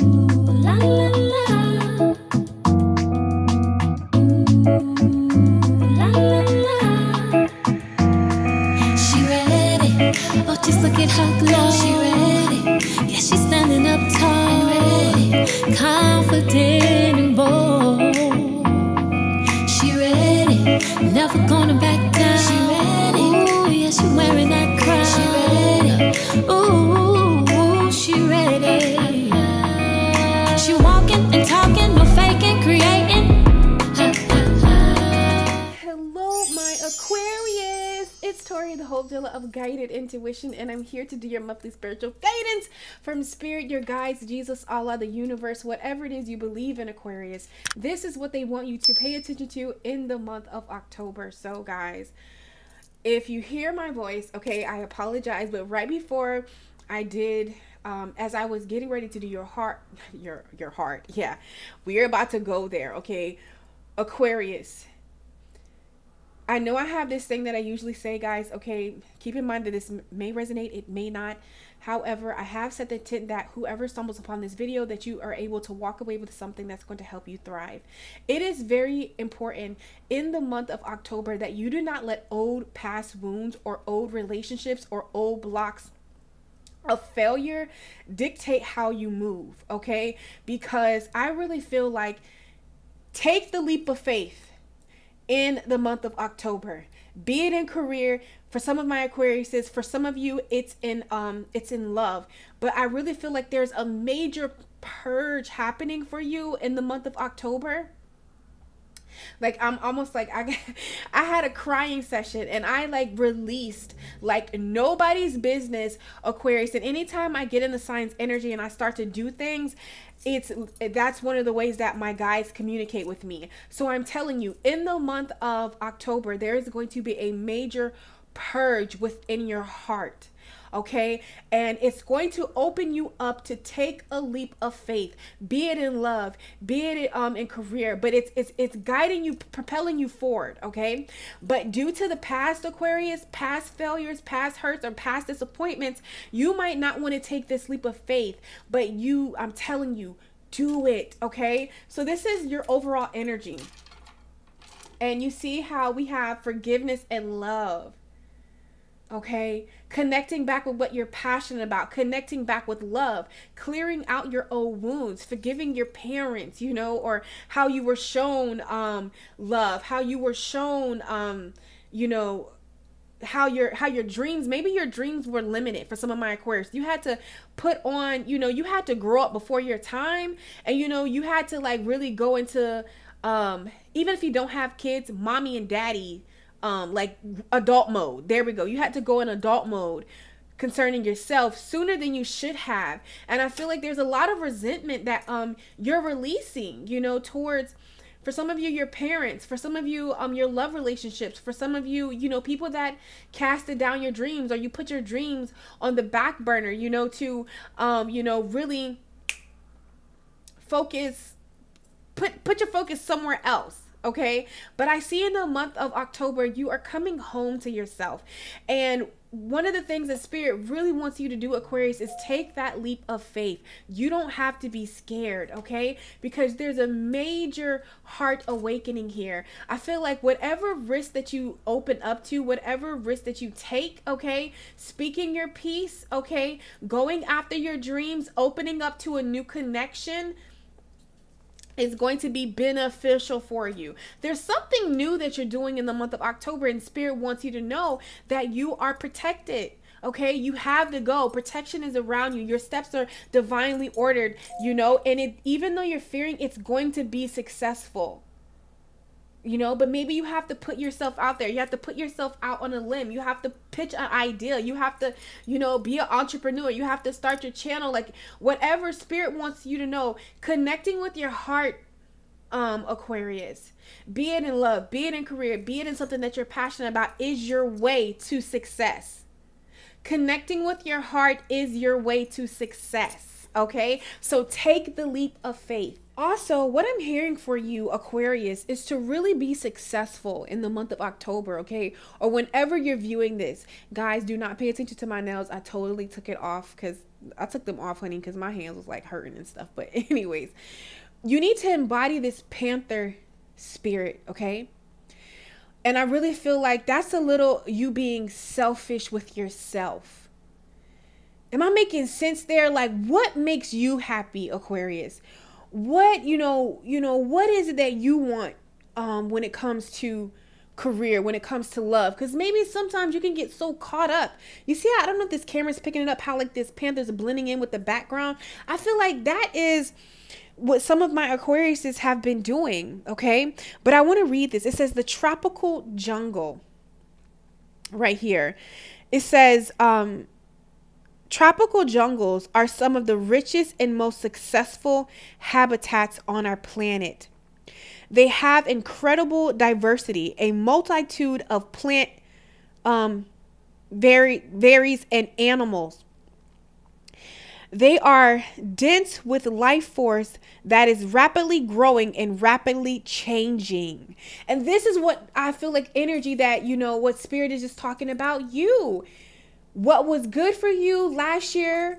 La Aquarius. It's Tori, the hope dealer of guided intuition, and I'm here to do your monthly spiritual guidance from Spirit, your guides, Jesus, Allah, the universe, whatever it is you believe in, Aquarius. This is what they want you to pay attention to in the month of October. So, guys, if you hear my voice, okay, I apologize, but right before I did um, as I was getting ready to do your heart, your your heart, yeah, we're about to go there, okay, Aquarius. I know I have this thing that I usually say, guys. Okay, keep in mind that this may resonate, it may not. However, I have said the intent that whoever stumbles upon this video, that you are able to walk away with something that's going to help you thrive. It is very important in the month of October that you do not let old past wounds or old relationships or old blocks of failure dictate how you move, okay? Because I really feel like take the leap of faith in the month of October. Be it in career, for some of my Aquariuses, for some of you it's in um it's in love. But I really feel like there's a major purge happening for you in the month of October like i'm almost like i i had a crying session and i like released like nobody's business aquarius. And anytime i get in the signs energy and i start to do things it's that's one of the ways that my guides communicate with me. So i'm telling you in the month of october there is going to be a major purge within your heart okay? And it's going to open you up to take a leap of faith, be it in love, be it um in career, but it's it's it's guiding you, propelling you forward, okay? But due to the past Aquarius, past failures, past hurts, or past disappointments, you might not want to take this leap of faith, but you, I'm telling you, do it, okay? So this is your overall energy. And you see how we have forgiveness and love okay? Connecting back with what you're passionate about, connecting back with love, clearing out your old wounds, forgiving your parents, you know, or how you were shown um love, how you were shown um you know how your how your dreams maybe your dreams were limited for some of my aquarius you had to put on you know you had to grow up before your time and you know you had to like really go into um even if you don't have kids mommy and daddy um like adult mode. There we go. You had to go in adult mode concerning yourself sooner than you should have. And i feel like there's a lot of resentment that um you're releasing you know towards for some of you your parents for some of you um your love relationships for some of you you know people that casted down your dreams or you put your dreams on the back burner you know to um you know really focus put put your focus somewhere else okay? But I see in the month of October, you are coming home to yourself. And one of the things that Spirit really wants you to do, Aquarius, is take that leap of faith. You don't have to be scared, okay? Because there's a major heart awakening here. I feel like whatever risk that you open up to, whatever risk that you take, okay? Speaking your piece, okay? Going after your dreams, opening up to a new connection is going to be beneficial for you. There's something new that you're doing in the month of October, and Spirit wants you to know that you are protected. Okay, you have to go. Protection is around you. Your steps are divinely ordered, you know, and it even though you're fearing, it's going to be successful you know but maybe you have to put yourself out there. You have to put yourself out on a limb. You have to pitch an idea. You have to you know be an entrepreneur. You have to start your channel. Like whatever spirit wants you to know connecting with your heart um aquarius be it in love be it in career be it in something that you're passionate about is your way to success. Connecting with your heart is your way to success okay? So take the leap of faith Also, what I'm hearing for you, Aquarius, is to really be successful in the month of October, okay? Or whenever you're viewing this. Guys, do not pay attention to my nails. I totally took it off because I took them off, honey, because my hands was like hurting and stuff. But, anyways, you need to embody this panther spirit, okay? And I really feel like that's a little you being selfish with yourself. Am I making sense there? Like, what makes you happy, Aquarius? What, you know, you know, what is it that you want um when it comes to career, when it comes to love? Because maybe sometimes you can get so caught up. You see, I don't know if this camera's picking it up, how like this panther's blending in with the background. I feel like that is what some of my Aquariuses have been doing, okay? But I want to read this. It says the tropical jungle right here. It says um tropical jungles are some of the richest and most successful habitats on our planet. They have incredible diversity, a multitude of plant um vari- varies and animals they are dense with life force that is rapidly growing and rapidly changing. And this is what I feel like energy that, you know, what spirit is just talking about you. What was good for you last year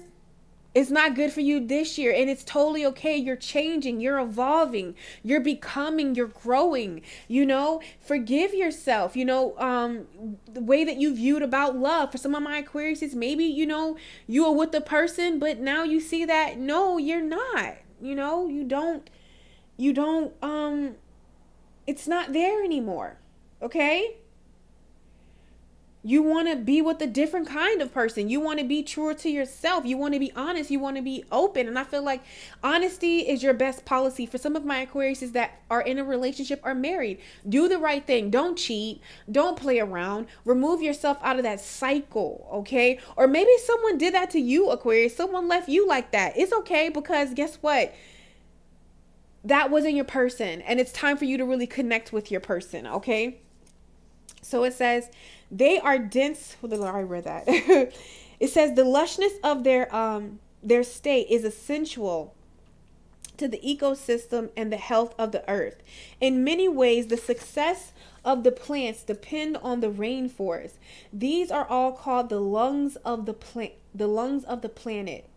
it's not good for you this year and it's totally okay. You're changing you're evolving you're becoming you're growing you know? Forgive yourself you know um the way that you viewed about love. For some of my aquarius is maybe you know you were with the person but now you see that no you're not you know? You don't you don't um it's not there anymore okay you want to be with a different kind of person. You want to be truer to yourself. You want to be honest. You want to be open. And I feel like honesty is your best policy. For some of my Aquariuses that are in a relationship or married, do the right thing. Don't cheat. Don't play around. Remove yourself out of that cycle, okay? Or maybe someone did that to you, Aquarius. Someone left you like that. It's okay because guess what? That wasn't your person. And it's time for you to really connect with your person, okay? So it says, they are dense. Well, I read that. it says the lushness of their um their state is essential to the ecosystem and the health of the earth. In many ways, the success of the plants depend on the rainforest. These are all called the lungs of the plant, the lungs of the planet.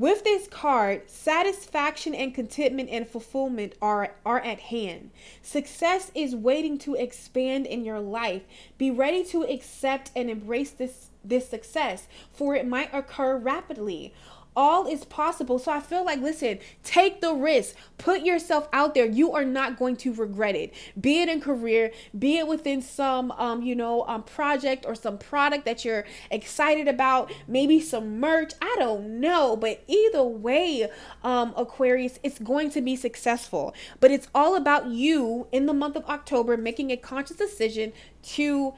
With this card, satisfaction and contentment and fulfillment are, are at hand. Success is waiting to expand in your life. Be ready to accept and embrace this, this success, for it might occur rapidly all is possible. So I feel like, listen, take the risk, put yourself out there. You are not going to regret it. Be it in career, be it within some, um, you know, um, project or some product that you're excited about, maybe some merch. I don't know, but either way, um, Aquarius, it's going to be successful. But it's all about you in the month of October making a conscious decision to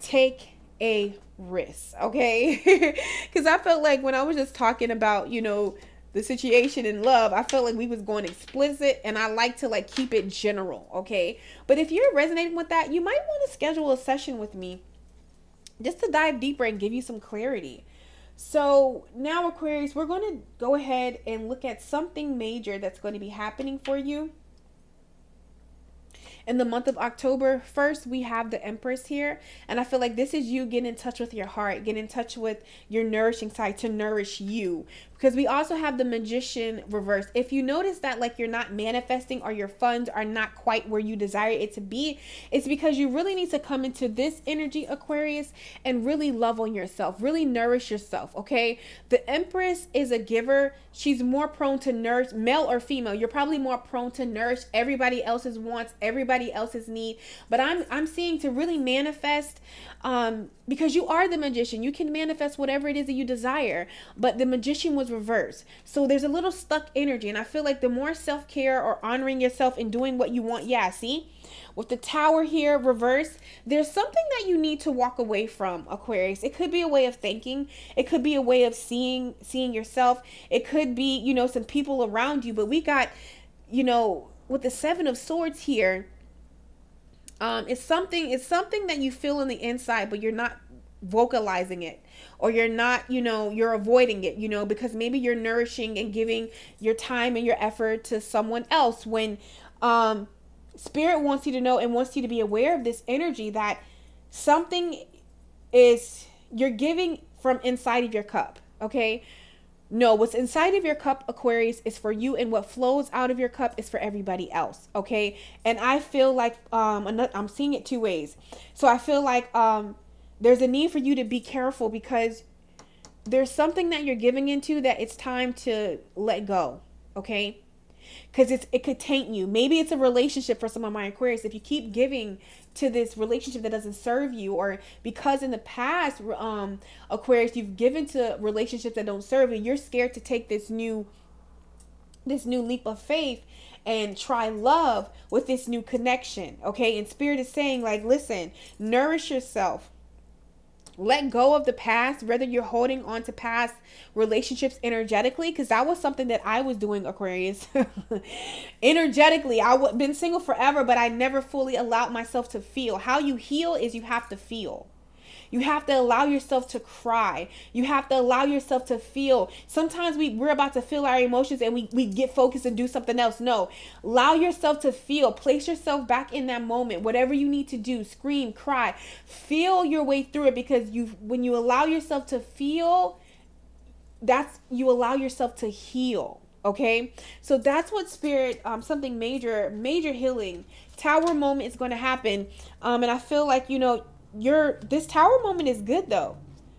take a risk, okay? Because I felt like when I was just talking about, you know, the situation in love, I felt like we was going explicit and I like to like keep it general, okay? But if you're resonating with that, you might want to schedule a session with me just to dive deeper and give you some clarity. So now Aquarius, we're going to go ahead and look at something major that's going to be happening for you in the month of October, first we have the Empress here. And I feel like this is you getting in touch with your heart, getting in touch with your nourishing side to nourish you because we also have the magician reverse. If you notice that like you're not manifesting or your funds are not quite where you desire it to be, it's because you really need to come into this energy Aquarius and really love on yourself, really nourish yourself, okay? The Empress is a giver. She's more prone to nourish male or female. You're probably more prone to nourish everybody else's wants, everybody else's need, but I'm I'm seeing to really manifest um because you are the magician. You can manifest whatever it is that you desire, but the magician was reversed. So there's a little stuck energy. And I feel like the more self care or honoring yourself and doing what you want, yeah, see? With the tower here reversed, there's something that you need to walk away from, Aquarius. It could be a way of thinking, it could be a way of seeing seeing yourself, it could be, you know, some people around you, but we got, you know, with the seven of swords here, um, it's something it's something that you feel in the inside, but you're not vocalizing it or you're not, you know, you're avoiding it, you know, because maybe you're nourishing and giving your time and your effort to someone else when um spirit wants you to know and wants you to be aware of this energy that something is you're giving from inside of your cup, okay? No, what's inside of your cup, Aquarius, is for you, and what flows out of your cup is for everybody else. Okay, and I feel like um, I'm seeing it two ways. So I feel like um, there's a need for you to be careful because there's something that you're giving into that it's time to let go. Okay, because it's it could taint you. Maybe it's a relationship for some of my Aquarius. If you keep giving to this relationship that doesn't serve you, or because in the past, um, Aquarius, you've given to relationships that don't serve you, you're scared to take this new this new leap of faith and try love with this new connection. Okay, and spirit is saying like, listen, nourish yourself let go of the past, whether you're holding on to past relationships energetically, because that was something that I was doing, Aquarius. energetically, I've been single forever, but I never fully allowed myself to feel. How you heal is you have to feel. You have to allow yourself to cry. You have to allow yourself to feel. Sometimes we, we're about to feel our emotions and we, we get focused and do something else. No, allow yourself to feel. Place yourself back in that moment. Whatever you need to do, scream, cry, feel your way through it because you when you allow yourself to feel, that's you allow yourself to heal okay so that's what spirit um something major major healing tower moment is going to happen um and i feel like you know your this tower moment is good though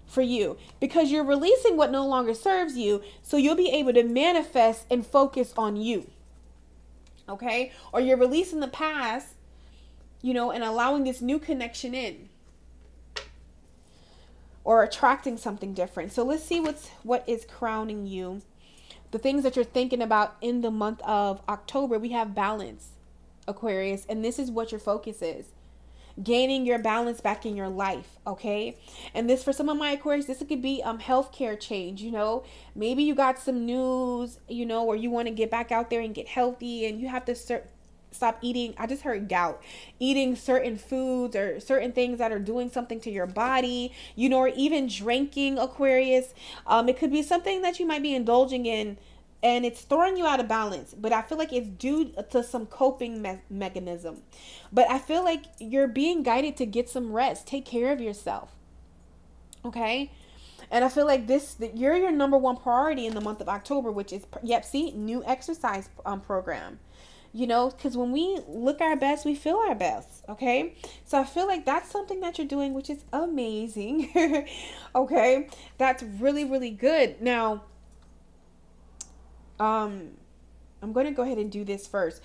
for you. Because you're releasing what no longer serves you so you'll be able to manifest and focus on you. Okay? Or you're releasing the past you know and allowing this new connection in. Or attracting something different. So let's see what's what is crowning you. The things that you're thinking about in the month of october we have balance aquarius and this is what your focus is gaining your balance back in your life okay? And this for some of my aquarius this could be um healthcare change you know? Maybe you got some news you know or you want to get back out there and get healthy and you have to start stop eating i just heard gout eating certain foods or certain things that are doing something to your body you know or even drinking aquarius. Um it could be something that you might be indulging in and it's throwing you out of balance but i feel like it's due to some coping me- mechanism. But i feel like you're being guided to get some rest. Take care of yourself okay? And i feel like this that you're your number one priority in the month of october which is yep see new exercise um, program. You know because when we look our best we feel our best okay? So i feel like that's something that you're doing which is amazing okay? That's really really good. Now um, I'm going to go ahead and do this first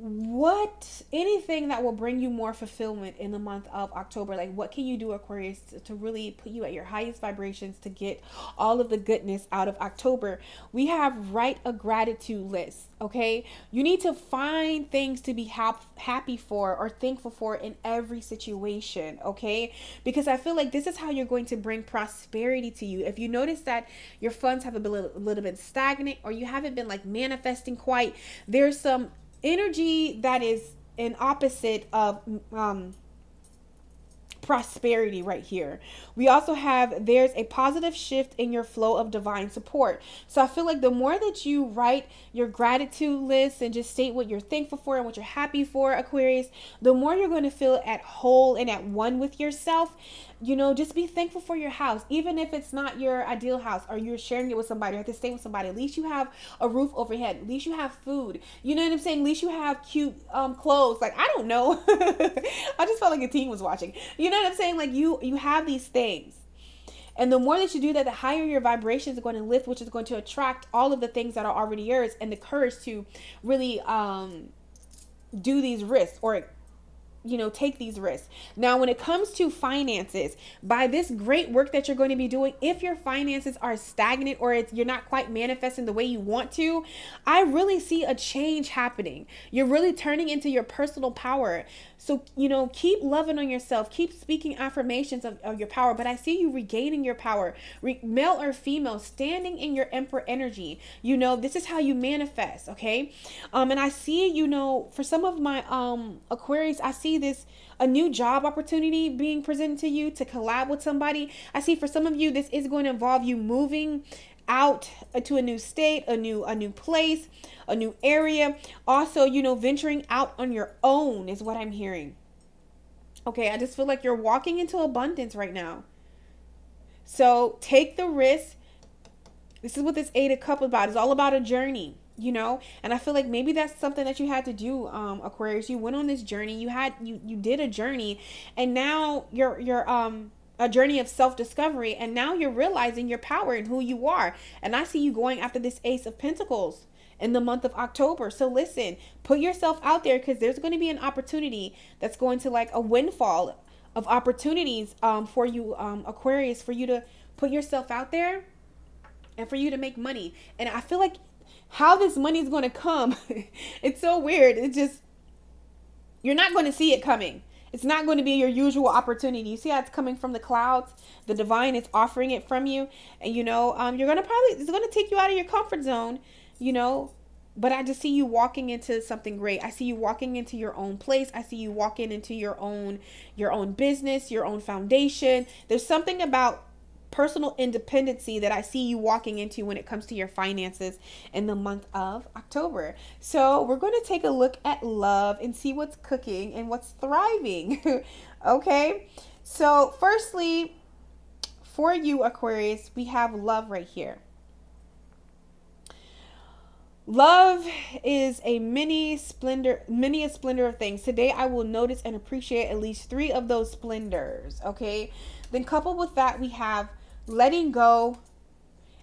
what anything that will bring you more fulfillment in the month of October? Like what can you do Aquarius to, to, really put you at your highest vibrations to get all of the goodness out of October? We have write a gratitude list okay? You need to find things to be hap- happy for or thankful for in every situation okay? Because I feel like this is how you're going to bring prosperity to you. If you notice that your funds have a little, a little bit stagnant or you haven't been like manifesting quite there's some energy that is an opposite of um, prosperity right here. We also have there's a positive shift in your flow of divine support. So I feel like the more that you write your gratitude list and just state what you're thankful for and what you're happy for, Aquarius, the more you're going to feel at whole and at one with yourself you know, just be thankful for your house, even if it's not your ideal house or you're sharing it with somebody or have to stay with somebody. At least you have a roof overhead. At least you have food. You know what I'm saying? At least you have cute um, clothes. Like I don't know. I just felt like a teen was watching. You know what I'm saying? Like you you have these things. And the more that you do that, the higher your vibrations are going to lift, which is going to attract all of the things that are already yours and the courage to really um, do these risks or you know take these risks now when it comes to finances by this great work that you're going to be doing if your finances are stagnant or it's, you're not quite manifesting the way you want to i really see a change happening you're really turning into your personal power so, you know, keep loving on yourself, keep speaking affirmations of, of your power. But I see you regaining your power, Re- male or female, standing in your emperor energy. You know, this is how you manifest, okay? Um, and I see, you know, for some of my um Aquarius, I see this a new job opportunity being presented to you to collab with somebody. I see for some of you this is going to involve you moving out to a new state, a new a new place, a new area. Also, you know, venturing out on your own is what I'm hearing. Okay, I just feel like you're walking into abundance right now. So, take the risk. This is what this 8 of cup about. It's all about a journey you know? And i feel like maybe that's something that you had to do um aquarius. You went on this journey. You had you you did a journey. And now you're you're um a journey of self-discovery. And now you're realizing your power and who you are. And i see you going after this ace of pentacles in the month of october. So listen put yourself out there because there's going to be an opportunity that's going to like a windfall of opportunities um for you um aquarius for you to put yourself out there and for you to make money. And i feel like how this money is going to come? It's so weird. It's just you're not going to see it coming. It's not going to be your usual opportunity. You see how it's coming from the clouds? The divine is offering it from you. And you know um, you're going to probably it's going to take you out of your comfort zone you know? But I just see you walking into something great. I see you walking into your own place. I see you walking into your own your own business, your own foundation. There's something about personal independency that I see you walking into when it comes to your finances in the month of October. So, we're going to take a look at love and see what's cooking and what's thriving. okay? So, firstly, for you Aquarius, we have love right here. Love is a mini splendor, many a splendor of things. Today, I will notice and appreciate at least three of those splendors. Okay, then coupled with that, we have letting go,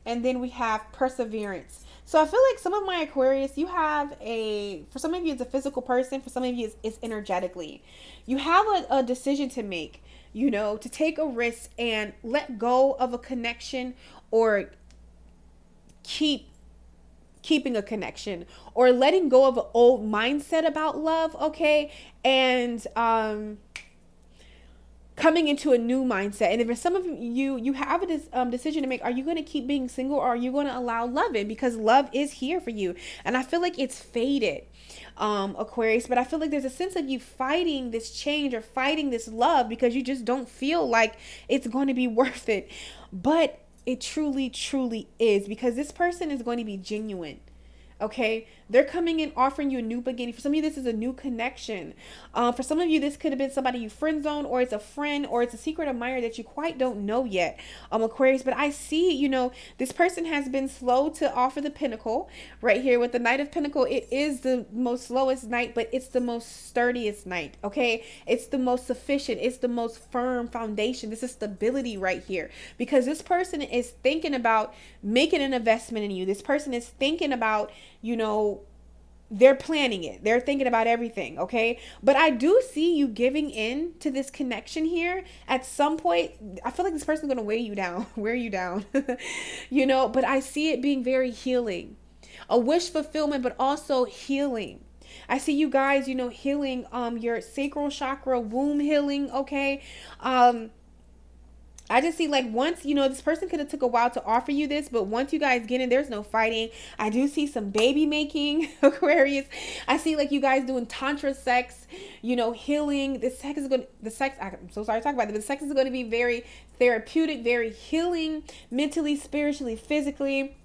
and then we have perseverance. So I feel like some of my Aquarius, you have a, for some of you, it's a physical person. For some of you, it's, it's energetically. You have a, a decision to make, you know, to take a risk and let go of a connection or keep keeping a connection or letting go of an old mindset about love okay and um coming into a new mindset. And if some of you, you have a um, decision to make, are you going to keep being single or are you going to allow love in? Because love is here for you. And I feel like it's faded, um, Aquarius, but I feel like there's a sense of you fighting this change or fighting this love because you just don't feel like it's going to be worth it. But it truly, truly is because this person is going to be genuine. Okay, they're coming in offering you a new beginning. For some of you, this is a new connection. Um, for some of you, this could have been somebody you friend zone, or it's a friend, or it's a secret admirer that you quite don't know yet, um, Aquarius. But I see, you know, this person has been slow to offer the pentacle right here with the Knight of Pentacle. It is the most slowest knight, but it's the most sturdiest knight. Okay, it's the most sufficient. It's the most firm foundation. This is stability right here because this person is thinking about making an investment in you. This person is thinking about, you know they're planning it. They're thinking about everything, okay? But I do see you giving in to this connection here. At some point, I feel like this person's going to weigh you down, wear you down. you know, but I see it being very healing. A wish fulfillment but also healing. I see you guys, you know, healing um your sacral chakra, womb healing, okay? Um I just see like once you know this person could have took a while to offer you this, but once you guys get in, there's no fighting. I do see some baby making, Aquarius. I see like you guys doing tantra sex, you know, healing. The sex is going. The sex. I'm so sorry to talk about it, but the sex is going to be very therapeutic, very healing, mentally, spiritually, physically.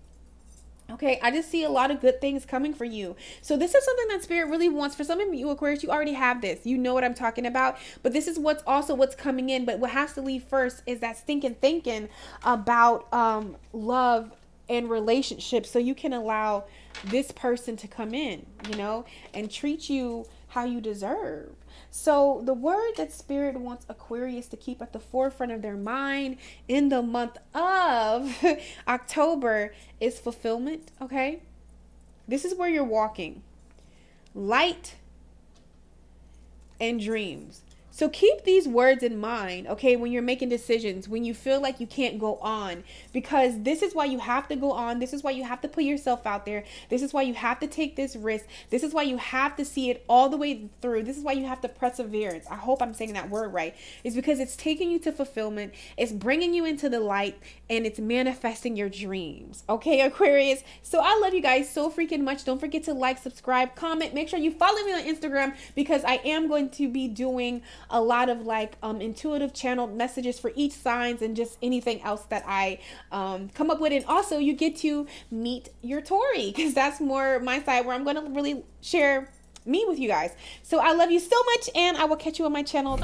Okay, I just see a lot of good things coming for you. So this is something that spirit really wants for some of you Aquarius. You already have this. You know what I'm talking about. But this is what's also what's coming in. But what has to leave first is that stinking thinking about um, love and relationships, so you can allow this person to come in, you know, and treat you how you deserve. So, the word that Spirit wants Aquarius to keep at the forefront of their mind in the month of October is fulfillment, okay? This is where you're walking. Light and dreams. So keep these words in mind, okay, when you're making decisions, when you feel like you can't go on, because this is why you have to go on. This is why you have to put yourself out there. This is why you have to take this risk. This is why you have to see it all the way through. This is why you have to perseverance. I hope I'm saying that word right. Is because it's taking you to fulfillment, it's bringing you into the light, and it's manifesting your dreams, okay, Aquarius? So I love you guys so freaking much. Don't forget to like, subscribe, comment. Make sure you follow me on Instagram because I am going to be doing a lot of like um, intuitive channeled messages for each signs and just anything else that I um, come up with. And also, you get to meet your Tori because that's more my side where I'm going to really share me with you guys. So I love you so much, and I will catch you on my channel.